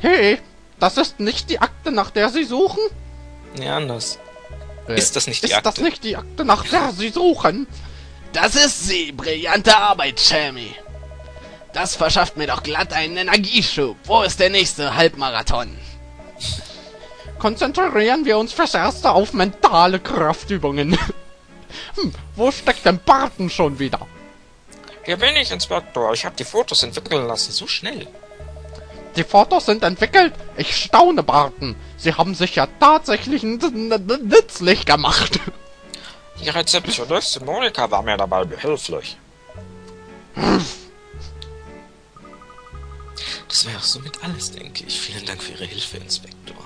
Hey, das ist nicht die Akte, nach der Sie suchen? Nee, anders. Äh, Ist das nicht die ist Akte? das nicht die Akte, nach der Sie suchen? Das ist sie. Brillante Arbeit, Shelmy. Das verschafft mir doch glatt einen Energieschub. Wo ist der nächste Halbmarathon? Konzentrieren wir uns fürs Erste auf mentale Kraftübungen. hm, wo steckt denn Barton schon wieder? Hier bin ich, Inspektor. Ich habe die Fotos entwickeln lassen. So schnell. Die Fotos sind entwickelt. Ich staune, Barton. Sie haben sich ja tatsächlich nützlich gemacht. Die Rezeptionistin Monika war mir dabei behilflich. Das wäre auch somit alles, denke ich. Vielen Dank für Ihre Hilfe, Inspektor.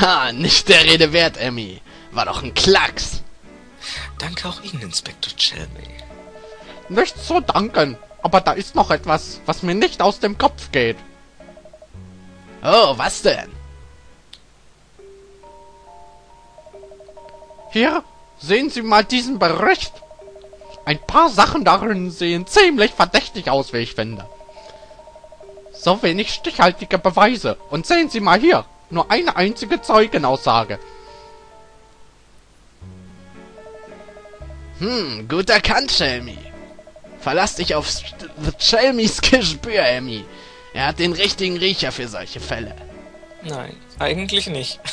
Ha, nicht der Rede wert, Emmy. War doch ein Klacks. Danke auch Ihnen, Inspektor Chelmy. Nichts zu danken. Aber da ist noch etwas, was mir nicht aus dem Kopf geht. Oh, was denn? Hier, sehen Sie mal diesen Bericht. Ein paar Sachen darin sehen ziemlich verdächtig aus, wie ich finde. So wenig stichhaltige Beweise. Und sehen Sie mal hier, nur eine einzige Zeugenaussage. Hm, gut erkannt, Shelmy. Verlass dich auf Shelmys Gespür, Emmy. Er hat den richtigen Riecher für solche Fälle. Nein, eigentlich nicht.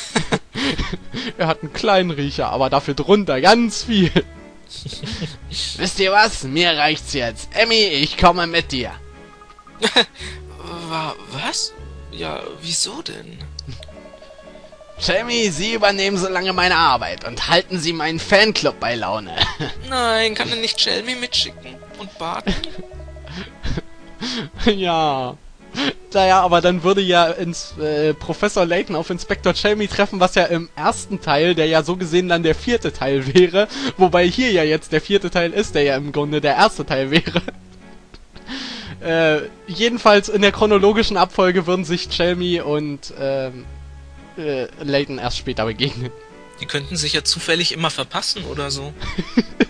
Er hat einen kleinen Riecher, aber dafür drunter ganz viel. Wisst ihr was? Mir reicht's jetzt. Emmy, ich komme mit dir. Wa was? Ja, wieso denn? Shelmy, Sie übernehmen so lange meine Arbeit und halten Sie meinen Fanclub bei Laune. Nein, kann er nicht Chelmy mitschicken? Und Barton? ja. Naja, aber dann würde ja ins, äh, Professor Layton auf Inspektor Chelmy treffen, was ja im ersten Teil, der ja so gesehen dann der vierte Teil wäre, wobei hier ja jetzt der vierte Teil ist, der ja im Grunde der erste Teil wäre. äh, jedenfalls in der chronologischen Abfolge würden sich Chelmy und ähm, äh, Layton erst später begegnen. Die könnten sich ja zufällig immer verpassen oder so.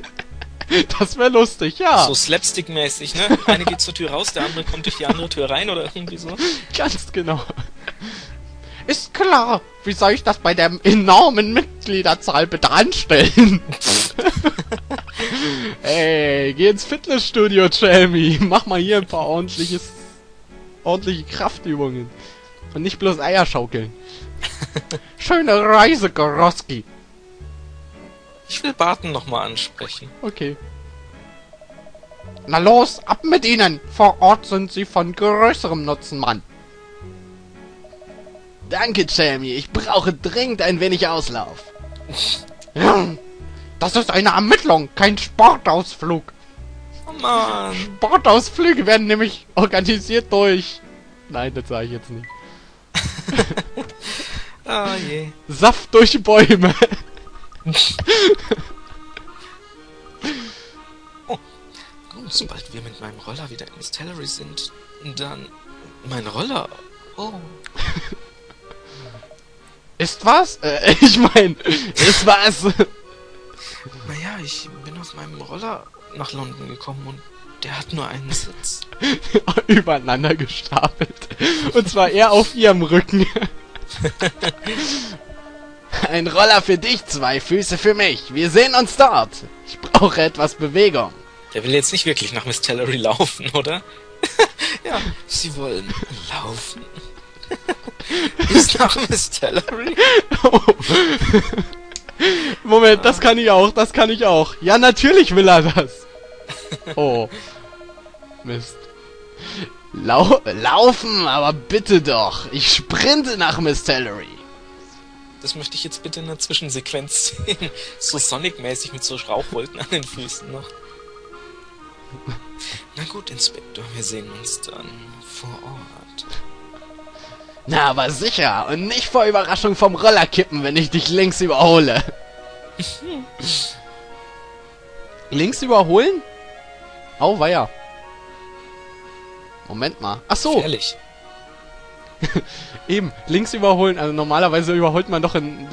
Das wäre lustig, ja. So Slapstick-mäßig, ne? Eine geht zur Tür raus, der andere kommt durch die andere Tür rein oder irgendwie so. Ganz genau. Ist klar. Wie soll ich das bei der enormen Mitgliederzahl bitte anstellen? Ey, geh ins Fitnessstudio, Jamie. Mach mal hier ein paar ordentliches, ordentliche Kraftübungen. Und nicht bloß Eier schaukeln. Schöne Reise, Goroski. Ich will Barton nochmal ansprechen. Okay. Na los, ab mit ihnen! Vor Ort sind sie von größerem Nutzen, Mann. Danke, Shelmy. Ich brauche dringend ein wenig Auslauf. Das ist eine Ermittlung, kein Sportausflug. Oh Mann. Sportausflüge werden nämlich organisiert durch... Nein, das sage ich jetzt nicht. Ah je. Saft durch Bäume. Gut, sobald wir mit meinem Roller wieder in Stellary sind, dann... Mein Roller? Oh. Ist was? Äh, ich mein, ist was? Naja, ich bin auf meinem Roller nach London gekommen und der hat nur einen Sitz. Übereinander gestapelt. Und zwar eher auf ihrem Rücken. Ein Roller für dich, zwei Füße für mich. Wir sehen uns dort. Ich brauche etwas Bewegung. Der will jetzt nicht wirklich nach Miss Tellery laufen, oder? ja, sie wollen laufen. Bis nach Miss Tellery? Moment, das kann ich auch, das kann ich auch. Ja, natürlich will er das. Oh. Mist. Lau laufen, aber bitte doch. Ich sprinte nach Miss Tellery. Das möchte ich jetzt bitte in einer Zwischensequenz sehen. So Sonic-mäßig mit so Rauchwolken an den Füßen noch. Na gut, Inspektor, wir sehen uns dann vor Ort. Na, aber sicher. Und nicht vor Überraschung vom Roller kippen, wenn ich dich links überhole. Links überholen? Oh, weia. Moment mal. Ach so, Ehrlich. Eben, links überholen. Also normalerweise überholt man doch in,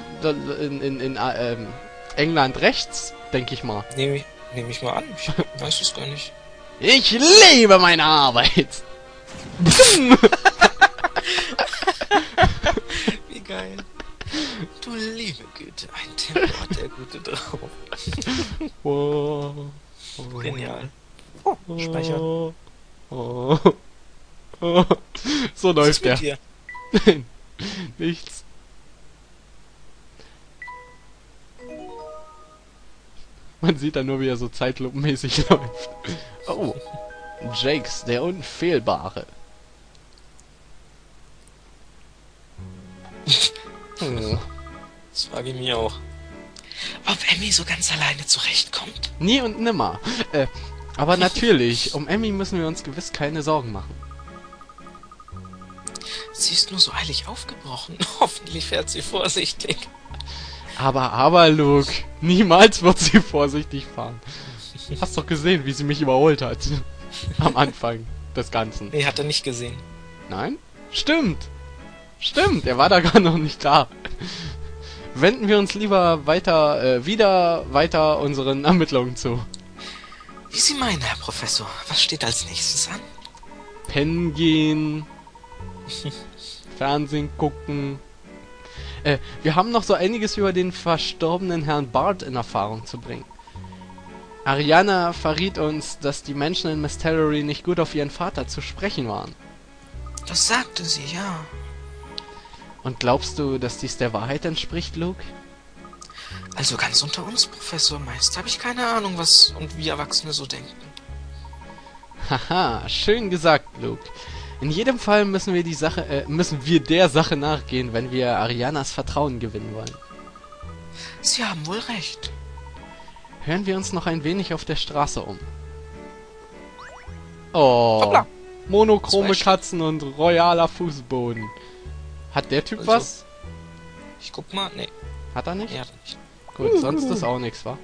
in, in, in äh, ähm, England rechts, denke ich mal. Nehme ich, nehm ich mal an. Ich weiß es gar nicht. Ich liebe meine Arbeit. Wie geil. Du liebe Güte, ein Tempo hat der Gute drauf. wow. Oh. Genial. Oh, Speichern. Oh. Oh. So Was läuft ist mit der. dir? Nein, nichts. Man sieht dann nur, wie er so zeitlupenmäßig läuft. Oh, Jakes, der Unfehlbare. Das frage ich mich auch. Ob Emmy so ganz alleine zurechtkommt? Nie und nimmer. Äh, aber natürlich, um Emmy müssen wir uns gewiss keine Sorgen machen. Sie ist nur so eilig aufgebrochen. Hoffentlich fährt sie vorsichtig. Aber, aber, Luke, niemals wird sie vorsichtig fahren. Hast doch gesehen, wie sie mich überholt hat. Am Anfang des Ganzen. Nee, hat er nicht gesehen. Nein? Stimmt. Stimmt, er war da gar noch nicht da. Wenden wir uns lieber weiter, äh, wieder weiter unseren Ermittlungen zu. Wie Sie meinen, Herr Professor. Was steht als nächstes an? Pennen gehen, Fernsehen gucken. Äh, wir haben noch so einiges über den verstorbenen Herrn Bart in Erfahrung zu bringen. Ariana verriet uns, dass die Menschen in Mystery nicht gut auf ihren Vater zu sprechen waren. Das sagte sie, ja. Und glaubst du, dass dies der Wahrheit entspricht, Luke? Also ganz unter uns, Professor. Meist habe ich keine Ahnung, was und wie Erwachsene so denken. Haha, schön gesagt, Luke. In jedem Fall müssen wir die Sache, äh, müssen wir der Sache nachgehen, wenn wir Arianas Vertrauen gewinnen wollen. Sie haben wohl recht. Hören wir uns noch ein wenig auf der Straße um. Oh, Hoppla. monochrome. Katzen und royaler Fußboden. Hat der Typ Also- was? Ich guck mal. Nee, Hat er nicht? er hat nicht. Gut, sonst ist auch nichts, wa?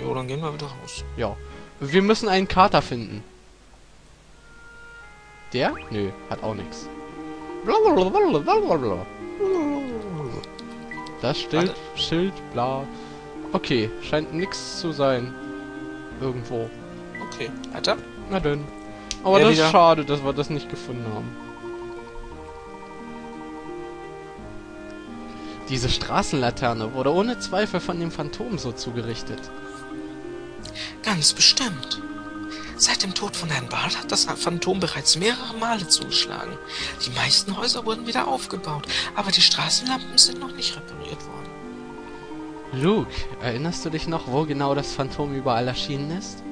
Jo, dann gehen wir wieder raus. Ja. Wir müssen einen Kater finden. Der? Nö, hat auch nichts. Das Schild, Warte. Schild, bla. Okay, scheint nix zu sein. Irgendwo. Okay, weiter. Na denn. Aber Ja, das ist wieder. schade, dass wir das nicht gefunden haben. Diese Straßenlaterne wurde ohne Zweifel von dem Phantom so zugerichtet. Ganz bestimmt. Seit dem Tod von Herrn Bart hat das Phantom bereits mehrere Male zugeschlagen. Die meisten Häuser wurden wieder aufgebaut, aber die Straßenlampen sind noch nicht repariert worden. Luke, erinnerst du dich noch, wo genau das Phantom überall erschienen ist?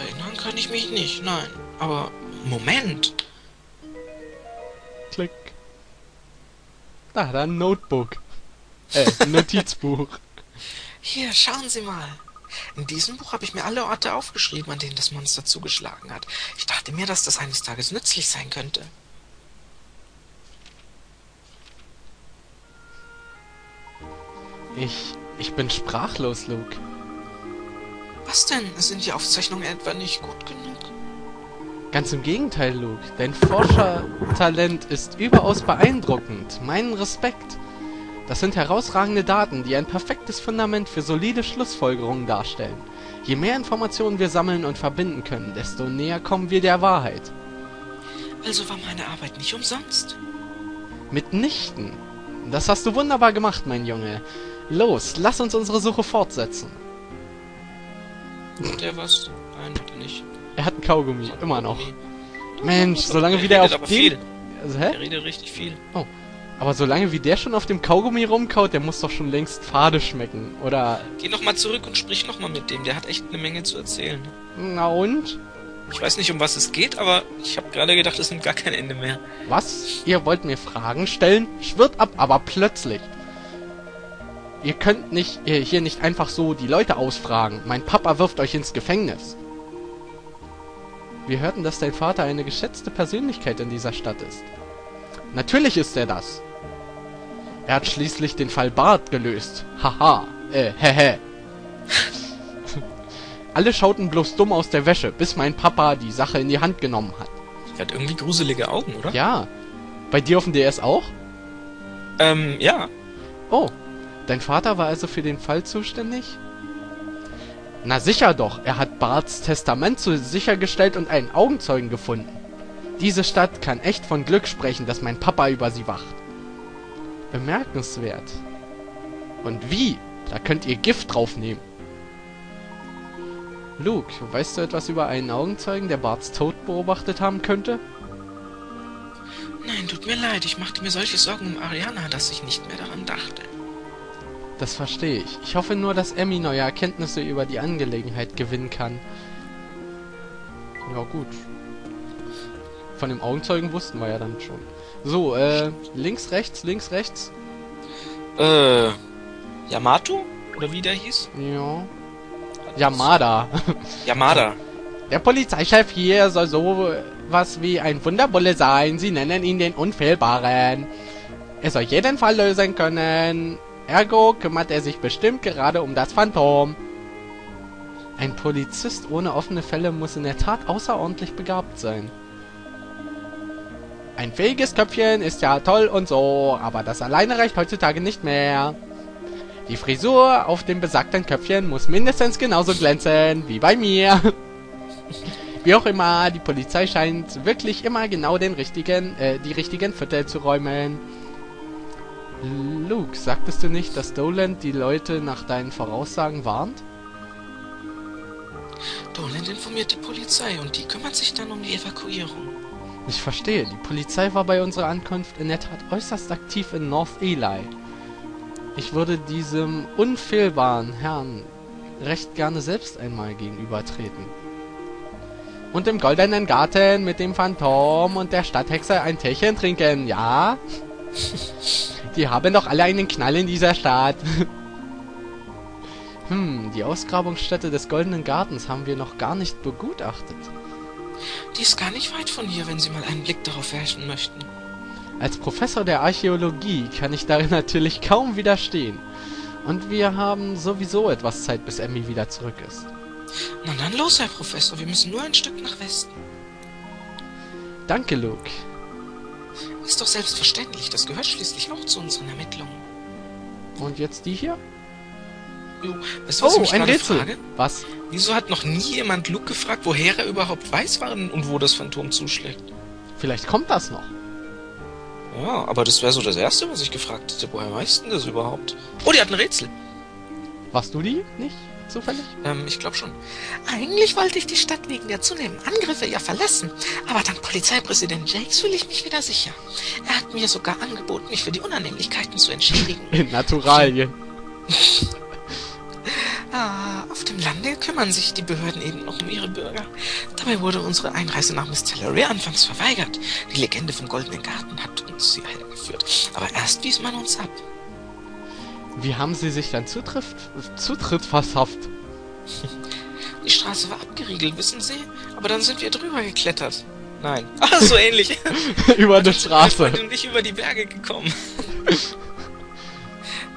Erinnern kann ich mich nicht, nein. Aber Moment. Klick. Da hat er ein Notebook. Äh, ein Notizbuch. Hier, schauen Sie mal. In diesem Buch habe ich mir alle Orte aufgeschrieben, an denen das Monster zugeschlagen hat. Ich dachte mir, dass das eines Tages nützlich sein könnte. Ich, ich bin sprachlos, Luke. Was denn? Sind die Aufzeichnungen etwa nicht gut genug? Ganz im Gegenteil, Luke. Dein Forschertalent ist überaus beeindruckend. Meinen Respekt. Das sind herausragende Daten, die ein perfektes Fundament für solide Schlussfolgerungen darstellen. Je mehr Informationen wir sammeln und verbinden können, desto näher kommen wir der Wahrheit. Also war meine Arbeit nicht umsonst. Mitnichten. Das hast du wunderbar gemacht, mein Junge. Los, lass uns unsere Suche fortsetzen. Hat er was? Nein, hat er nicht. Er hat ein Kaugummi, immer noch. Mensch, solange Er wie der redet auf dem... viel. Also, Er hä? redet richtig viel. Aber solange wie der schon auf dem Kaugummi rumkaut, der muss doch schon längst fade schmecken. Oder... Geh noch mal zurück und sprich noch mal mit dem. Der hat echt eine Menge zu erzählen. Na und? Ich weiß nicht, um was es geht, aber ich habe gerade gedacht, es nimmt gar kein Ende mehr. Was? Ihr wollt mir Fragen stellen? Schwirrt ab, aber plötzlich. Ihr könnt nicht äh, hier nicht einfach so die Leute ausfragen. Mein Papa wirft euch ins Gefängnis. Wir hörten, dass dein Vater eine geschätzte Persönlichkeit in dieser Stadt ist. Natürlich ist er das. Er hat schließlich den Fall Bart gelöst. Haha. Äh, hehe. Alle schauten bloß dumm aus der Wäsche, bis mein Papa die Sache in die Hand genommen hat. Er hat irgendwie gruselige Augen, oder? Ja. Bei dir auf dem DS auch? Ähm, ja. Oh, dein Vater war also für den Fall zuständig? Na sicher doch, er hat Barts Testament zu sichergestellt und einen Augenzeugen gefunden. Diese Stadt kann echt von Glück sprechen, dass mein Papa über sie wacht. Bemerkenswert. Und wie? Da könnt ihr Gift draufnehmen. Luke, weißt du etwas über einen Augenzeugen, der Barts Tod beobachtet haben könnte? Nein, tut mir leid, ich machte mir solche Sorgen um Ariana, dass ich nicht mehr daran dachte. Das verstehe ich. Ich hoffe nur, dass Emmy neue Erkenntnisse über die Angelegenheit gewinnen kann. Ja, gut. Von dem Augenzeugen wussten wir ja dann schon. So, äh, links, rechts, links, rechts. Äh, Yamato? Oder wie der hieß? Ja. Yamada. Yamada. Der Polizeichef hier soll so was wie ein Wunderbulle sein. Sie nennen ihn den Unfehlbaren. Er soll jeden Fall lösen können. Ergo kümmert er sich bestimmt gerade um das Phantom. Ein Polizist ohne offene Fälle muss in der Tat außerordentlich begabt sein. Ein fähiges Köpfchen ist ja toll und so, aber das alleine reicht heutzutage nicht mehr. Die Frisur auf dem besagten Köpfchen muss mindestens genauso glänzen wie bei mir. Wie auch immer, die Polizei scheint wirklich immer genau den richtigen, äh, die richtigen Viertel zu räumen. Luke, sagtest du nicht, dass Doland die Leute nach deinen Voraussagen warnt? Doland informiert die Polizei und die kümmert sich dann um die Evakuierung. Ich verstehe, die Polizei war bei unserer Ankunft in der Tat äußerst aktiv in North Eli. Ich würde diesem unfehlbaren Herrn recht gerne selbst einmal gegenübertreten. Und im goldenen Garten mit dem Phantom und der Stadthexe ein Teechen trinken, ja? Die haben doch alle einen Knall in dieser Stadt. hm, die Ausgrabungsstätte des goldenen Gartens haben wir noch gar nicht begutachtet. Die ist gar nicht weit von hier, wenn Sie mal einen Blick darauf werfen möchten. Als Professor der Archäologie kann ich darin natürlich kaum widerstehen. Und wir haben sowieso etwas Zeit, bis Emmy wieder zurück ist. Na dann los, Herr Professor, wir müssen nur ein Stück nach Westen. Danke, Luke. Ist doch selbstverständlich, das gehört schließlich auch zu unseren Ermittlungen. Und jetzt die hier? Weißt du, Oh, ein Rätsel. frage? Was? Wieso hat noch nie jemand Luke gefragt, woher er überhaupt weiß, wann und wo das Phantom zuschlägt? Vielleicht kommt das noch. Ja, aber das wäre so das Erste, was ich gefragt hätte. Woher weißt denn das überhaupt? Oh, die hat ein Rätsel. Warst du die nicht? Zufällig? Ähm, ich glaube schon. Eigentlich wollte ich die Stadt wegen der zunehmenden Angriffe ja verlassen. Aber dank Polizeipräsident Jakes fühle ich mich wieder sicher. Er hat mir sogar angeboten, mich für die Unannehmlichkeiten zu entschädigen. In Naturalien. Ah, auf dem Lande kümmern sich die Behörden eben noch um ihre Bürger. Dabei wurde unsere Einreise nach Miss Tillery anfangs verweigert. Die Legende vom Goldenen Garten hat uns hierher geführt. Aber erst wies man uns ab. Wie haben sie sich dann Zutritt, Zutritt verschafft? Die Straße war abgeriegelt, wissen Sie? Aber dann sind wir drüber geklettert. Nein. Ah, so ähnlich. Über eine Meine Straße. Freundin und ich über die Berge gekommen.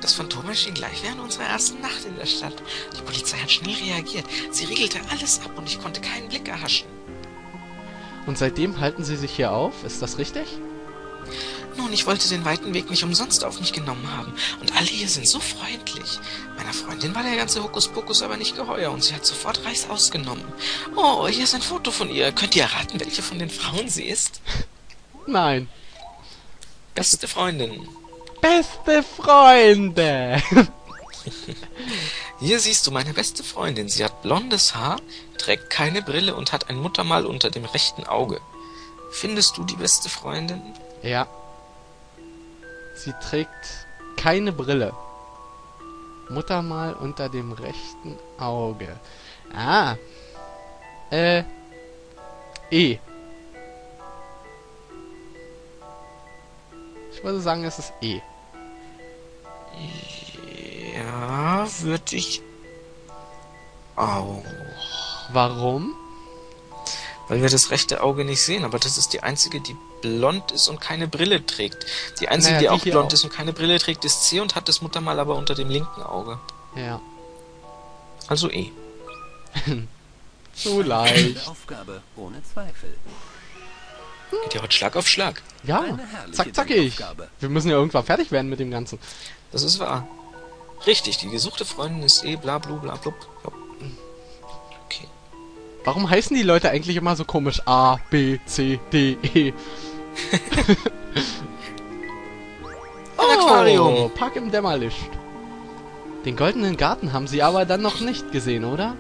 Das Phantom erschien gleich während unserer ersten Nacht in der Stadt. Die Polizei hat schnell reagiert. Sie riegelte alles ab und ich konnte keinen Blick erhaschen. Und seitdem halten sie sich hier auf, ist das richtig? Nun, ich wollte den weiten Weg nicht umsonst auf mich genommen haben. Und alle hier sind so freundlich. Meiner Freundin war der ganze Hokuspokus aber nicht geheuer und sie hat sofort Reis ausgenommen. Oh, hier ist ein Foto von ihr. Könnt ihr erraten, welche von den Frauen sie ist? Nein. Beste Freundin. Beste Freunde! Hier siehst du meine beste Freundin. Sie hat blondes Haar, trägt keine Brille und hat ein Muttermal unter dem rechten Auge. Findest du die beste Freundin? ja. Sie trägt keine Brille. Muttermal unter dem rechten Auge. Ah. Äh. E. Ich würde sagen, es ist E. Ja, würde ich auch. Warum? Weil wir das rechte Auge nicht sehen, aber das ist die einzige, die blond ist und keine Brille trägt. Die einzige, Naja, die die auch blond auch. ist und keine Brille trägt, ist C und hat das Muttermal aber unter dem linken Auge. Ja. Also E. Zu leicht. Aufgabe ohne Zweifel. Geht ja heute Schlag auf Schlag. Ja, zack, zackig. Denkaufgabe. Wir müssen ja irgendwann fertig werden mit dem Ganzen. Das ist wahr. Richtig, die gesuchte Freundin ist E, bla bla bla blub. Okay. Warum heißen die Leute eigentlich immer so komisch? A, B, C, D, E. Ein Aquarium. Park im Dämmerlicht. Den goldenen Garten haben sie aber dann noch nicht gesehen, oder?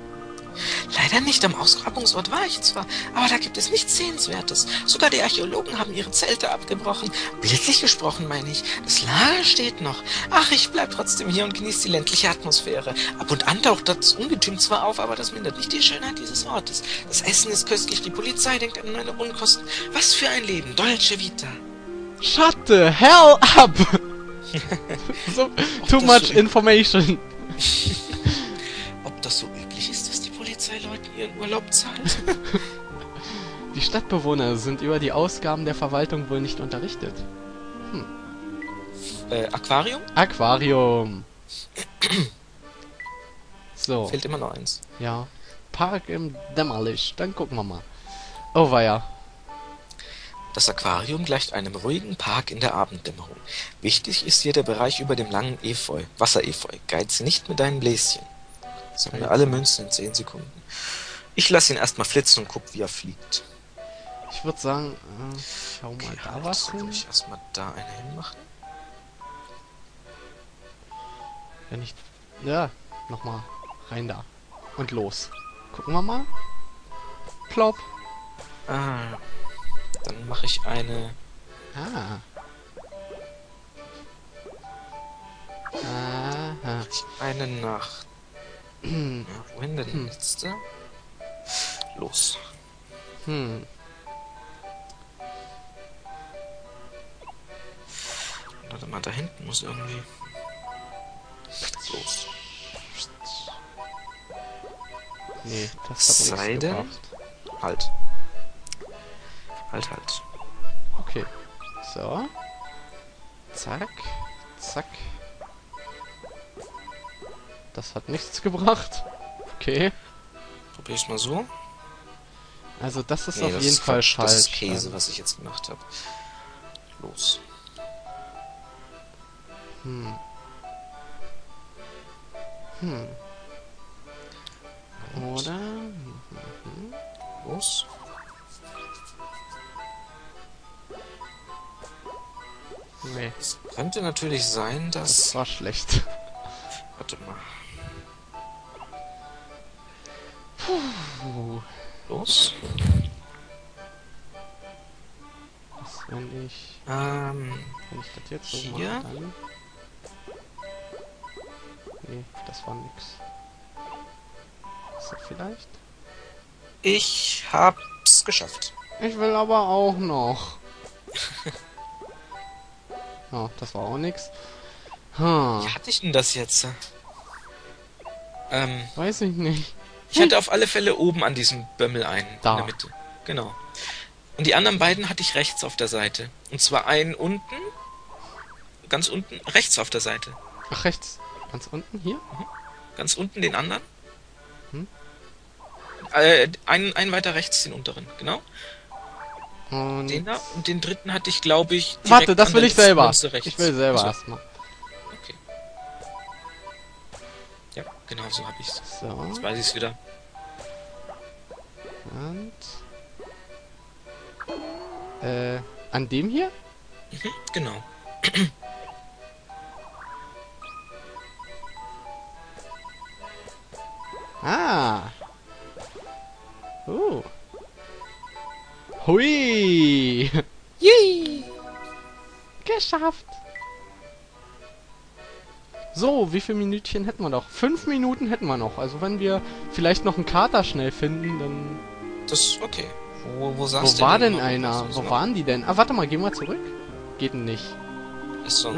Leider nicht. Am Ausgrabungsort war ich zwar, aber da gibt es nichts Sehenswertes. Sogar die Archäologen haben ihre Zelte abgebrochen. Bildlich gesprochen, meine ich. Das Lager steht noch. Ach, ich bleib trotzdem hier und genieße die ländliche Atmosphäre. Ab und an taucht das Ungetüm zwar auf, aber das mindert nicht die Schönheit dieses Ortes. Das Essen ist köstlich, die Polizei denkt an meine Unkosten. Was für ein Leben. Dolce Vita. Shut the hell up! so, too much so- information. Ob das so Leuten ihren Urlaub zahlt? Die Stadtbewohner sind über die Ausgaben der Verwaltung wohl nicht unterrichtet. äh, Aquarium? Aquarium. So, Fehlt immer noch eins. ja. Park im Dämmerlicht. Dann gucken wir mal. Oh weia. Das Aquarium gleicht einem ruhigen Park in der Abenddämmerung. Wichtig ist hier der Bereich über dem langen Efeu, Wasserefeu. Geiz nicht mit deinen Bläschen. Sammle alle Münzen in 10 Sekunden. Ich lasse ihn erstmal flitzen und guck, wie er fliegt. Ich würde sagen, äh, schau mal da halt, was hin. ich erstmal da eine hinmachen? Wenn ich. Ja, nochmal. Rein da. Und los. Gucken wir mal. Plopp. Ah, dann mache ich eine. Ah. Aha. Eine nach. Ja, wohin denn Hm. jetzt? da? Los. Hm. Warte mal, da hinten muss irgendwie. Los. Nee, das hat Sei denn- gebracht. Halt. Halt, halt. Okay. So. Zack. Zack. Das hat nichts gebracht. Okay. Probier's mal so. Also das ist Nee, auf das jeden ist Fall falsch. Das ist Käse, was ich jetzt gemacht habe. Los. Hm. Hm. Oder? Mhm. Los. Nee, Es könnte natürlich sein, das dass. war schlecht. Warte mal. Los. Was, wenn ich, Ähm. wenn ich das jetzt so mache, dann... Nee, das war nix. So, vielleicht? Ich hab's geschafft. Ich will aber auch noch. Oh, das war auch nix. Hm, Wie hatte ich denn das jetzt? Ähm. weiß ich nicht. Ich hatte auf alle Fälle oben an diesem Bömmel einen. Da. In der Mitte. Genau. Und die anderen beiden hatte ich rechts auf der Seite. Und zwar einen unten. Ganz unten. Rechts auf der Seite. Ach, rechts. Ganz unten, hier? Ganz unten den anderen. Hm? Äh, einen, einen weiter rechts, den unteren. Genau. Und Den da. Und den dritten hatte ich, glaube ich. Warte, das will ich selber. Ich will selber Achso, erstmal. Genau so habe ich's. So, Jetzt weiß ich's wieder. und... Äh, an dem hier? Mhm, genau. Ah. Uh. Hui. Yay! Geschafft. So, wie viele Minütchen hätten wir noch? Fünf Minuten hätten wir noch. Also wenn wir vielleicht noch einen Kater schnell finden, dann... Das ist okay. Wo, wo saß Wo war denn noch? einer? Wo noch? waren die denn? Ah, warte mal, gehen wir zurück. Geht denn nicht. Ist so ein